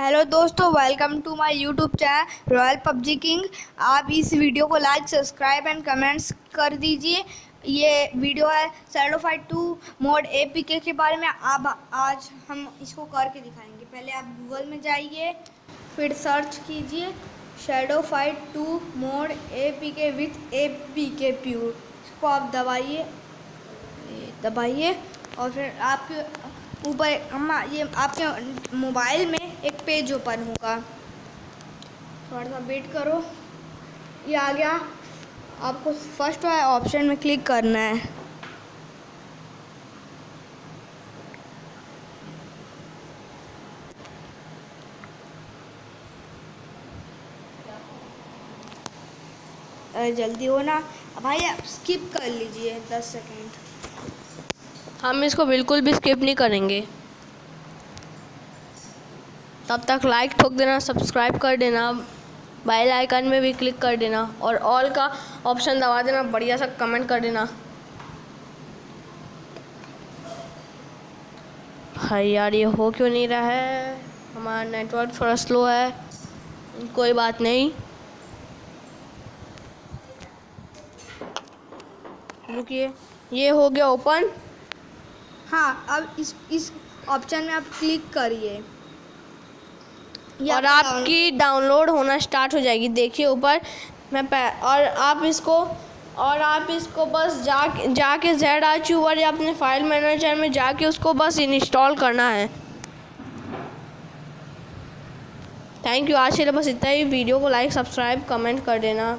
Hello दोस्तों welcome to my YouTube channel royal PUBG king आप इस वीडियो को लाइक सब्सक्राइब एंड कमेंट्स कर दीजिए। ये वीडियो है shadow fight two mod A P K के बारे में। आप आज हम इसको करके दिखाएँगे। पहले आप गूगल में जाइए, फिर सर्च कीजिए shadow fight two mod A P K with A P K pure इसको आप दबाइए दबाइए और फिर आपके ऊपर, अम्मा, ये आपके मोबाइल में एक पेज ओपन होगा। थोड़ा सा वेट करो। ये आ गया। आपको फ़र्स्ट वाले ऑप्शन में क्लिक करना है। अरे, जल्दी हो ना। भाई, आप स्किप कर लीजिए दस सेकेंड हम इसको बिल्कुल भी स्किप नहीं करेंगे। तब तक लाइक ठोक देना सब्सक्राइब कर देना बेल आइकन में भी क्लिक कर देना और ऑल का ऑप्शन दबा देना, बढ़िया सा कमेंट कर देना। भाई यार, ये हो क्यों नहीं रहा है? हमारा नेटवर्क थोड़ा स्लो है। कोई बात नहीं। रुकिए। ये हो गया ओपन हाँ अब इस इस ऑप्शन में आप क्लिक करिए। और आपकी डाउनलोड होना स्टार्ट हो जाएगी। देखिए ऊपर मैं और आप इसको और आप इसको बस जा जाके जेड आ चूवर या अपने फ़ाइल मैनेजर में जाके उसको बस इंस्टॉल करना है। थैंक यू आज के लिए बस इतना ही। वीडियो को लाइक सब्सक्राइब कमेंट कर देना।